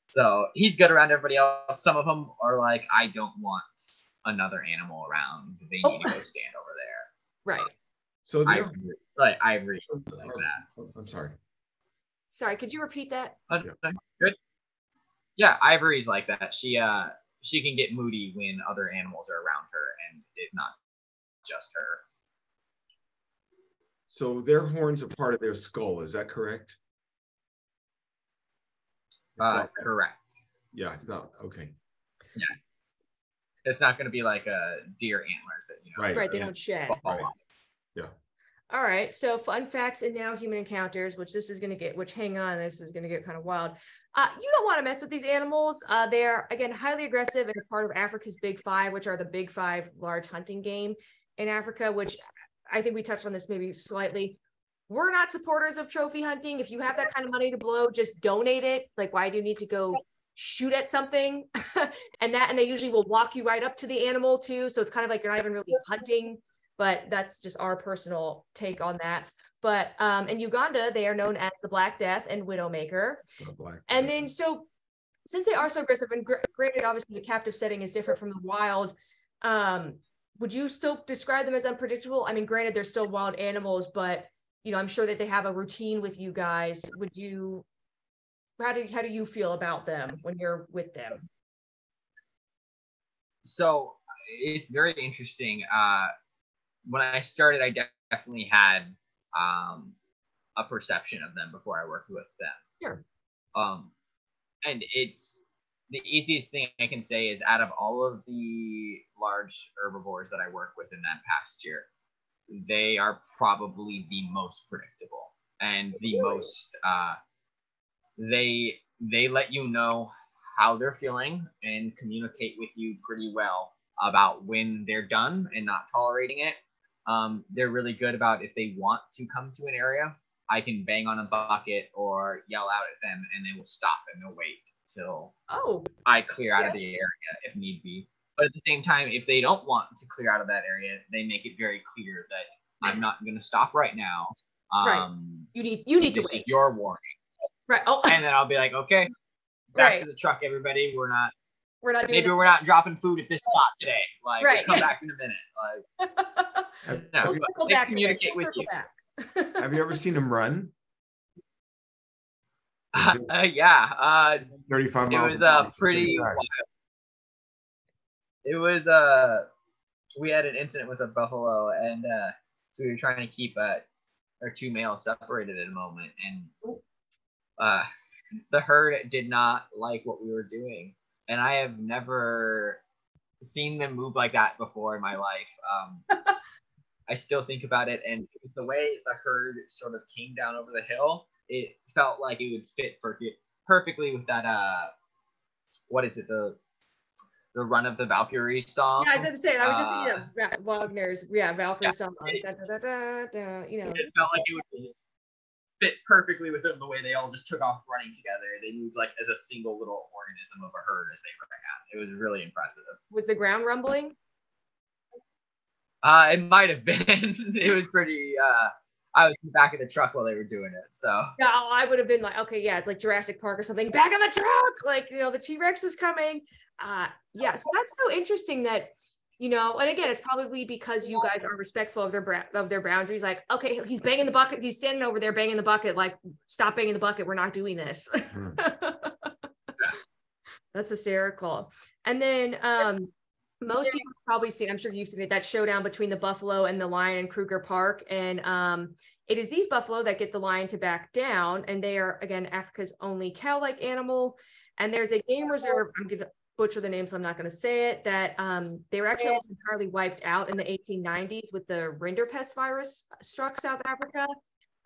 so he's good around everybody else. Some of them are like, I don't want another animal around. They need to go stand over there. [LAUGHS] right. So I they're, like Ivory like that. I'm sorry. Sorry, could you repeat that? Okay, Good. Yeah, Ivory's like that. She uh she can get moody when other animals are around her, and it's not just her. So their horns are part of their skull. Is that correct? It's Uh, correct. yeah, it's not okay. Yeah, it's not going to be like a deer antlers that you know. Right. Right, they don't shed. fall Right. off. All right. So fun facts and now human encounters, which this is going to get, which hang on, this is going to get kind of wild. Uh, you don't want to mess with these animals. Uh, they're again highly aggressive and part of Africa's big five, which are the big five large hunting game in Africa, which I think we touched on this maybe slightly. We're not supporters of trophy hunting. If you have that kind of money to blow, just donate it. Like, why do you need to go shoot at something [LAUGHS] and that and they usually will walk you right up to the animal too so it's kind of like you're not even really hunting but that's just our personal take on that but um in uganda they are known as the black death and widowmaker and then so since they are so aggressive and gr- granted obviously the captive setting is different from the wild um would you still describe them as unpredictable i mean granted they're still wild animals but you know i'm sure that they have a routine with you guys would you how do how do you feel about them when you're with them? So it's very interesting. Uh, when I started, I definitely had um, a perception of them before I worked with them. Sure. Um, and it's the easiest thing I can say is out of all of the large herbivores that I work with in that past year, they are probably the most predictable and the most uh, they they let you know how they're feeling and communicate with you pretty well about when they're done and not tolerating it. Um, they're really good about if they want to come to an area, I can bang on a bucket or yell out at them and they will stop and they'll wait till oh I clear out yeah. of the area if need be. But at the same time, if they don't want to clear out of that area, they make it very clear that I'm not going to stop right now. Um, right. You need you need this to wait. is your warning. Right. Oh. and then I'll be like, okay, back right. to the truck, everybody. We're not. We're not. maybe we're not dropping food at this spot today. Like, right. we'll come [LAUGHS] back in a minute. Like, [LAUGHS] no, we'll circle back. Communicate with you. Have you ever seen him run? [LAUGHS] Uh, yeah. Uh, 35 miles. It was uh, pretty. It was uh, we had an incident with a buffalo, and uh, so we were trying to keep uh, our two males separated at a moment, and uh, the herd did not like what we were doing, and I have never seen them move like that before in my life. Um, [LAUGHS] I still think about it, and it was the way the herd sort of came down over the hill. It felt like it would fit perfect, perfectly with that. Uh, what is it? The the run of the Valkyrie song. Yeah, I was just saying. I was just thinking of uh, Wagner's yeah Valkyrie yeah, song. It, da, da, da, you know, it felt like it would fit perfectly with them the way they all just took off running together. They moved like as a single little organism of a herd as they ran. It was really impressive. Was the ground rumbling? Uh, it might have been. [LAUGHS] it was pretty. Uh, I was in the back of the truck while they were doing it. So yeah, I would have been like, okay, yeah, it's like Jurassic Park or something. Back on the truck, like you know, the T Rex is coming. Uh, yeah, so that's so interesting that you know and again it's probably because you guys are respectful of their of their boundaries like okay he's banging the bucket he's standing over there banging the bucket like stop banging the bucket we're not doing this mm. [LAUGHS] that's hysterical and then um most people probably seen i'm sure you've seen it that showdown between the buffalo and the lion in kruger park and um it is these buffalo that get the lion to back down and they are again africa's only cow-like animal and there's a game reserve i'm gonna butcher the name, so I'm not going to say it, that um, they were actually almost entirely wiped out in the 1890s with the rinderpest virus struck South Africa,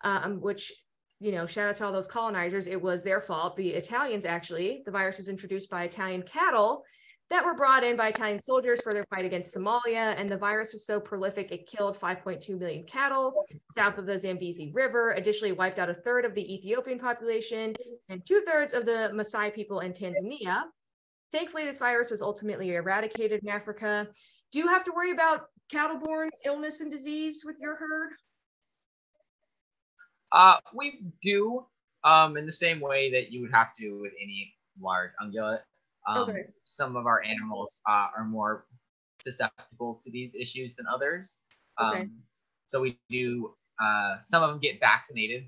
um, which, you know, shout out to all those colonizers. It was their fault. The Italians actually, the virus was introduced by Italian cattle that were brought in by Italian soldiers for their fight against Somalia. And the virus was so prolific, it killed 5.2 million cattle south of the Zambezi River, additionally wiped out a third of the Ethiopian population and two thirds of the Maasai people in Tanzania. Thankfully, this virus was ultimately eradicated in Africa. Do you have to worry about cattle-borne illness and disease with your herd? Uh, we do, um, in the same way that you would have to with any large ungulate. Um, okay. Some of our animals uh, are more susceptible to these issues than others. Um, okay. So we do. Uh, some of them get vaccinated,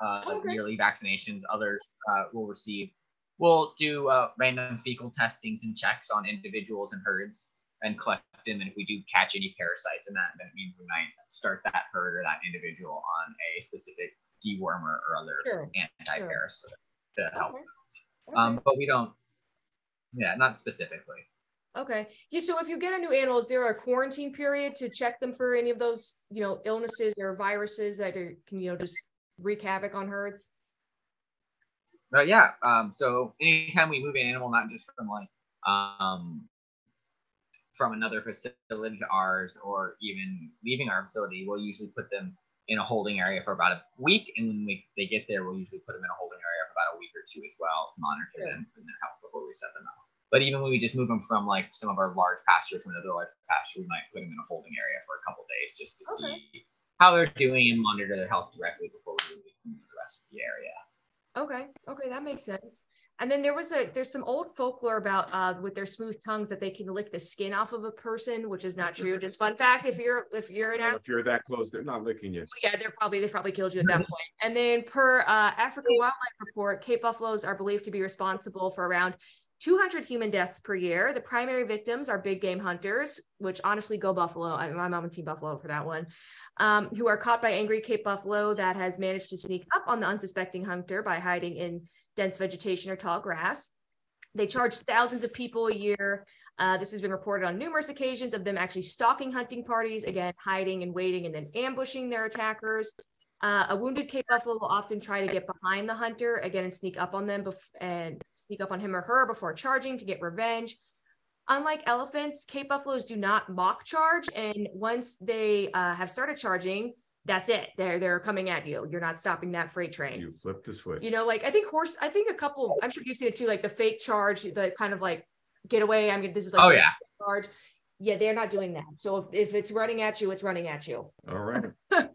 uh, okay. yearly vaccinations. Others uh, will receive we'll do uh, random fecal testings and checks on individuals and herds and collect them. And if we do catch any parasites in that, then it means we might start that herd or that individual on a specific dewormer or other sure. anti-parasite sure. to help. Okay. Okay. Um, but we don't, yeah, not specifically. Okay. Yeah. So if you get a new animal, is there a quarantine period to check them for any of those, you know, illnesses or viruses that are, can you know just wreak havoc on herds? But yeah, um, so anytime we move an animal, not just from like um, from another facility to ours, or even leaving our facility, we'll usually put them in a holding area for about a week, and when we, they get there, we'll usually put them in a holding area about a week or two as well, monitor them and then help before we set them out. But even when we just move them from like some of our large pastures to another large pasture, we might put them in a holding area for a couple days just to Okay. see how they're doing and monitor their health directly before we release them to the rest of the area. Okay, okay, that makes sense. And then there was a there's some old folklore about uh with their smooth tongues that they can lick the skin off of a person, which is not true. Just fun fact, if you're if you're an If you're that close, they're not licking you. yeah, they're probably they probably killed you at that point. And then per uh Africa Wildlife Report, Cape buffaloes are believed to be responsible for around 200 human deaths per year. The primary victims are big game hunters, which honestly go buffalo. I, I'm on Team Buffalo for that one. Um, who are caught by angry Cape buffalo that has managed to sneak up on the unsuspecting hunter by hiding in dense vegetation or tall grass. They charge thousands of people a year. Uh, this has been reported on numerous occasions of them actually stalking hunting parties, again, hiding and waiting and then ambushing their attackers. Uh, a wounded Cape buffalo will often try to get behind the hunter again and sneak up on them and sneak up on him or her before charging to get revenge. Unlike elephants, Cape buffaloes do not mock charge, and once they uh, have started charging, that's it. They're they're coming at you. You're not stopping that freight train. You flip the switch. You know, like I think horse. I think a couple. I'm sure you've seen it too. Like the fake charge, the kind of like get away. I mean, this is like Oh yeah. charge. Yeah, they're not doing that. So if, if it's running at you, it's running at you. All right. [LAUGHS]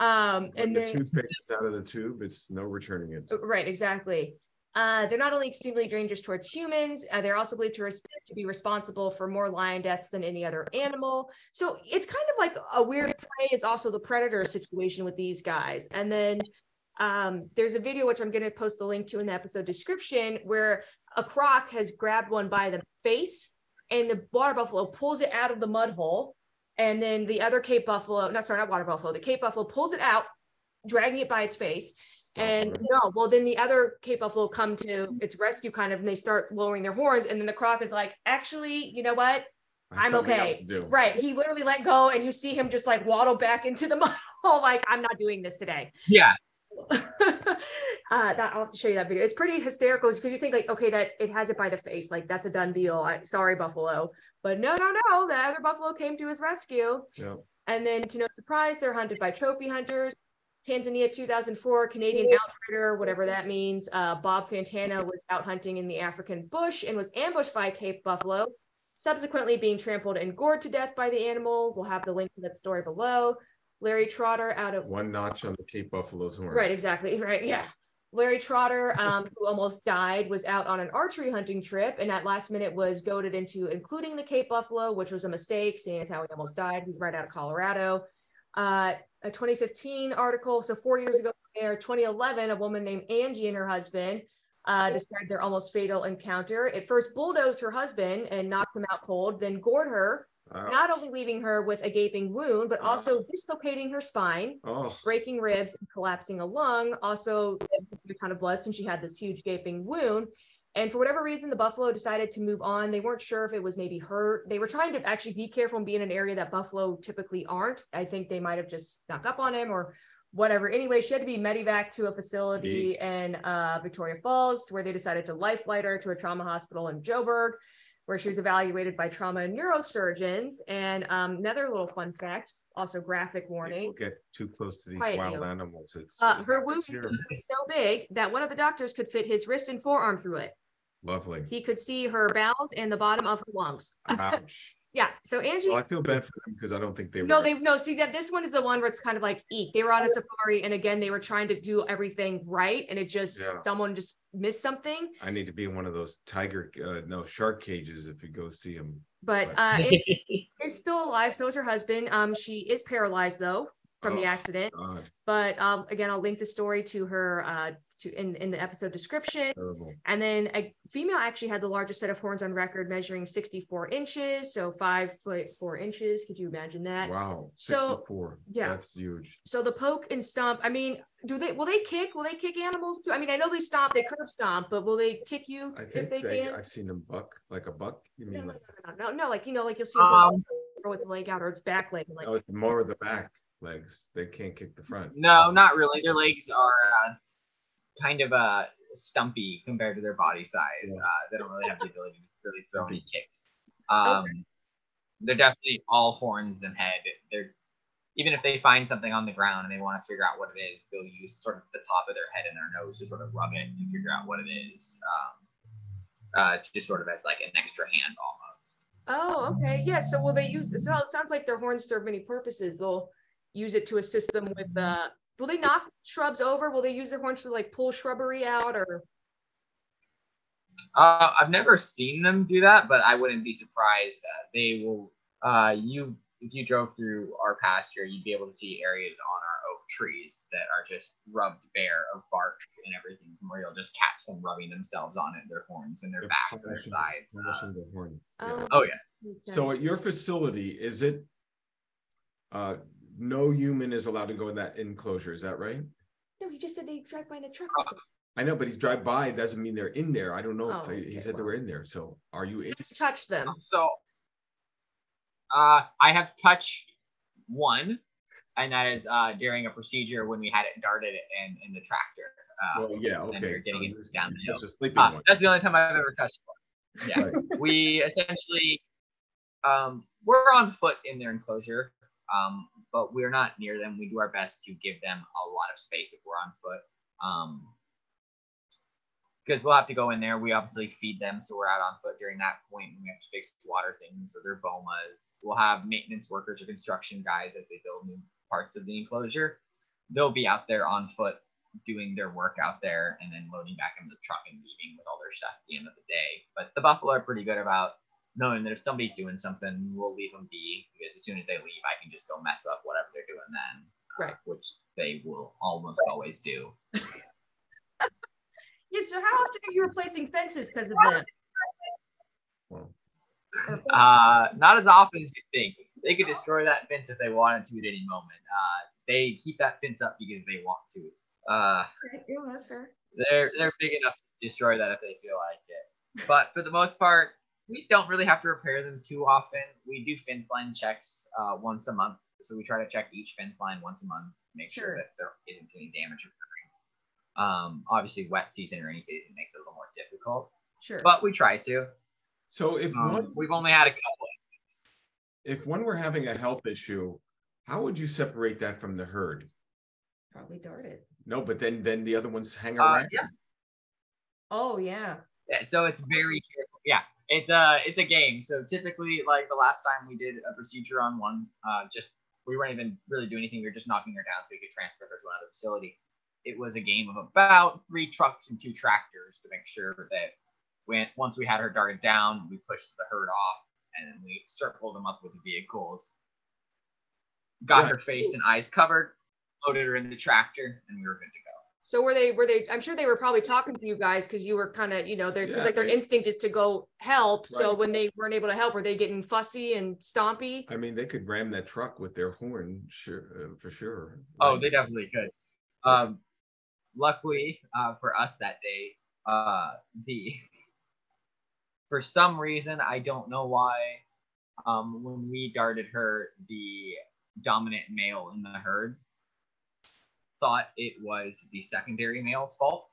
Um, When and the then toothpaste is out of the tube, it's no returning it. right, exactly. Uh, they're not only extremely dangerous towards humans, uh, they're also believed to, res- to be responsible for more lion deaths than any other animal. So it's kind of like a weird prey is also the predator situation with these guys. And then um, there's a video which I'm going to post the link to in the episode description where a croc has grabbed one by the face and the water buffalo pulls it out of the mud hole. And then the other Cape buffalo, not sorry, not water buffalo, the Cape buffalo pulls it out, dragging it by its face. And no, well, then the other Cape Buffalo come to its rescue kind of, and they start lowering their horns. And then the croc is like, actually, you know what? I'm okay. else to do. Right. He literally let go, and you see him just like waddle back into the [LAUGHS] mud like, I'm not doing this today. Yeah. [LAUGHS] uh, that I'll have to show you that video. It's pretty hysterical because you think like, okay, that it has it by the face, like that's a done deal. I, sorry, Buffalo, but no, no, no. The other Buffalo came to his rescue. Yeah. And then to no surprise, they're hunted by trophy hunters. Tanzania 2004 Canadian outfitter, whatever that means. Uh, Bob Fontana was out hunting in the African bush and was ambushed by a Cape buffalo, subsequently being trampled and gored to death by the animal. We'll have the link to that story below. Larry Trotter out of One notch on the Cape Buffalo's horn. Right, exactly. [LAUGHS] Right, yeah. Larry Trotter, um, who almost died, was out on an archery hunting trip and at last minute was goaded into including the Cape Buffalo, which was a mistake, seeing as how he almost died. He's right out of Colorado. Uh, a 2015 article, so four years ago, there, 2011, a woman named Angie and her husband uh, described their almost fatal encounter. It first bulldozed her husband and knocked him out cold, then gored her, not only leaving her with a gaping wound, but also dislocating her spine Oh, breaking ribs and collapsing a lung, also a ton of blood since she had this huge gaping wound. And for whatever reason, the buffalo decided to move on. They weren't sure if it was maybe hurt. They were trying to actually be careful and be in an area that buffalo typically aren't. I think they might have just snuck up on him or whatever. Anyway, she had to be medevac to a facility in uh, Victoria Falls, to where they decided to life flight her to a trauma hospital in Joburg, where she was evaluated by trauma and neurosurgeons. And um, another little fun fact, also graphic warning. People get too close to these Quiet wild you. animals. It's Uh, her wound was so big that one of the doctors could fit his wrist and forearm through it. Lovely. He could see her bowels and the bottom of her lungs. Ouch. [LAUGHS] Yeah. So Angie, Well, I feel bad for them because I don't think they no, were. they no see that this one is the one where it's kind of like eek. They were on a safari, and again, they were trying to do everything right, and it just Yeah. someone just missed something. I need to be in one of those tiger, uh, no shark cages if you go see them. But uh, Angie [LAUGHS] is still alive. So is her husband. Um, she is paralyzed though from the Oh. accident. God, But um, again, I'll link the story to her uh to in in the episode description. terrible. And then a female actually had the largest set of horns on record, measuring 64 inches, so five foot four inches. Could you imagine that? Wow, So, 64. yeah. That's huge. So the poke and stomp. I mean, do they will they kick? Will they kick animals too? I mean, I know they stomp, they curb stomp, but will they kick you I if think they they, can? I've seen them buck like a buck. You No, mean no, like, no, no, no, no, like you know, like you'll see a Um, throw its leg out or its back leg, and like no, it's more of the back legs. They can't kick the front. No, not really. Their legs are uh, kind of uh, stumpy compared to their body size. Yeah. Uh, they don't really have the ability to really throw any kicks. Um, They're definitely all horns and head. They're even if they find something on the ground and they want to figure out what it is, they'll use sort of the top of their head and their nose to sort of rub it to figure out what it is. Um, uh, just sort of as like an extra hand almost. Oh, okay. Yeah. So will they use? So it sounds like their horns serve many purposes. They'll use it to assist them with. Uh, will they knock shrubs over? Will they use their horns to like pull shrubbery out or? Uh, I've never seen them do that, but I wouldn't be surprised. Uh, they will. Uh, you if you drove through our pasture, you'd be able to see areas on our oak trees that are just rubbed bare of bark and everything, where you'll just catch them rubbing themselves on it, their horns and their They're backs and their sides. Uh, polishing. Yeah. Um, oh yeah. So at your facility, is it, uh, no human is allowed to go in that enclosure, is that right? no, he just said they drive by in a truck. I know, but he's drive by, doesn't mean they're in there. I don't know. if Oh, they- okay, He said they were in there, so are you? You able- just touch them. So, uh, I have touched one, and that is uh, during a procedure when we had it darted in in the tractor. Uh, Well, yeah, okay. getting so it down the hill. a sleeping uh, one. that's the only time I've ever touched one. Yeah. Right. [LAUGHS] we essentially um, we're on foot in their enclosure um, but we're not near them. We do our best to give them a lot of space if we're on foot. Um, because we'll have to go in there. We obviously feed them so we're out on foot during that point and we have to fix water things or their bomas. We'll have maintenance workers or construction guys as they build new parts of the enclosure. They'll be out there on foot doing their work out there and then loading back into the truck and leaving with all their stuff at the end of the day. But the Buffalo are pretty good about knowing that if somebody's doing something, we'll leave them be because as soon as they leave, I can just go mess up whatever they're doing then. uh, Right. which they will almost always do. [LAUGHS] Yeah. So how often are you replacing fences because of that? [LAUGHS] Well, Uh, not as often as you think. They could destroy that fence if they wanted to at any moment. Uh, they keep that fence up because they want to. Uh, yeah, that's fair. they're they're big enough to destroy that if they feel like it. But for the most part, we don't really have to repair them too often. We do fence line checks uh, once a month, so we try to check each fence line once a month, make sure, Sure. that there isn't any damage occurring. Um, obviously, wet season or rainy season makes it a little more difficult, Sure. but we try to. So if Um, one, we've only had a couple. if one were having a health issue, how would you separate that from the herd? Probably darted. No, but then, then the other ones hang Uh, around? yeah, Oh yeah. Yeah, so it's very careful. Yeah, it's a it's a game. So typically, like the last time we did a procedure on one, uh, just we weren't even really doing anything. We were just knocking her down so we could transfer her to another facility. It was a game of about three trucks and two tractors to make sure that when once we had her darted down, we pushed the herd off and then we circled them up with the vehicles. Got her face and eyes covered, loaded her in the tractor, and we were good to go. So were they were they I'm sure they were probably talking to you guys because you were kind of, you know, there it seems Yeah, like their they- instinct is to go help. So when they weren't able to help, were they getting fussy and stompy? I mean, they could ram that truck with their horn, sure, uh, for sure. Oh, right? they definitely could. Um, luckily uh, for us that day, uh, the for some reason I don't know why, um, when we darted her, the dominant male in the herd thought it was the secondary male's fault.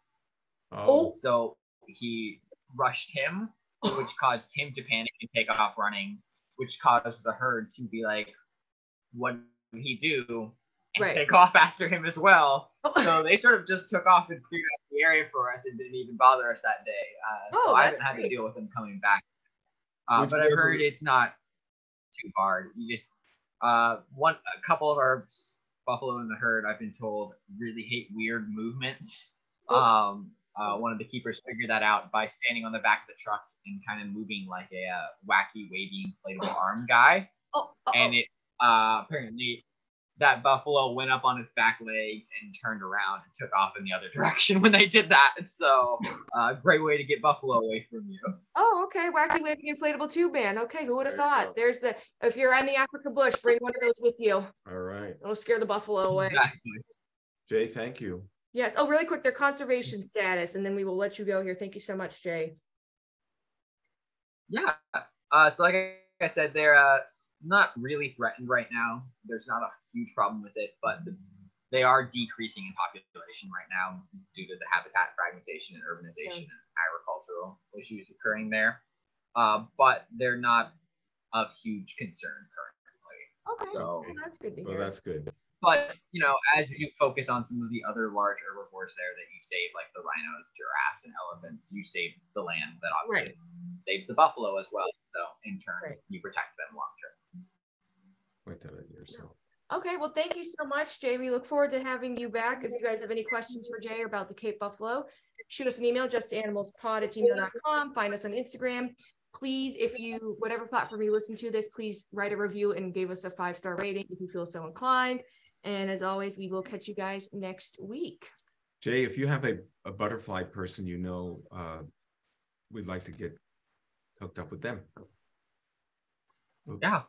Oh, So he rushed him, which caused him to panic and take off running, which caused the herd to be like, "What did he do?" and Right. take off after him as well. Oh, [LAUGHS] So they sort of just took off and cleared out the area for us and didn't even bother us that day. Uh, so Oh, I that's haven't had to deal with them coming back. Uh, but I've heard it's not too hard. You just uh, one a couple of our s- buffalo in the herd, I've been told, really hate weird movements. Oh. Um, uh, one of the keepers figured that out by standing on the back of the truck and kind of moving like a uh, wacky, wavy, inflatable arm guy oh, oh, and it uh, apparently that buffalo went up on its back legs and turned around and took off in the other direction when they did that. So, uh, great way to get buffalo away from you. oh, okay. Wacky waving inflatable tube man. Okay, who would have There thought? There's the if you're in the Africa bush, bring one of those with you. all right. It'll scare the buffalo away. Exactly. Jay, thank you. Yes. Oh, really quick, their conservation status, and then we will let you go here. Thank you so much, Jay. Yeah. Uh, so, like I said, they're uh, not really threatened right now. There's not a huge problem with it, but the, they are decreasing in population right now due to the habitat fragmentation and urbanization and agricultural issues occurring there. Uh, but they're not of huge concern currently. Okay, So- well, that's good to Well, that's good. But you know, as you focus on some of the other large herbivores there that you save, like the rhinos, giraffes, and elephants, you save the land that obviously saves the buffalo as well. So in turn, Right. you protect them long term. Point that out yourself. Okay, well, thank you so much, Jay. We look forward to having you back. If you guys have any questions for Jay about the Cape Buffalo, shoot us an email, justanimalspod at gmail.com. Find us on Instagram. Please, if you, whatever platform you listen to this, please write a review and give us a five star rating if you feel so inclined. And as always, we will catch you guys next week. Jay, if you have a, a butterfly person you know, uh, we'd like to get hooked up with them. Yeah,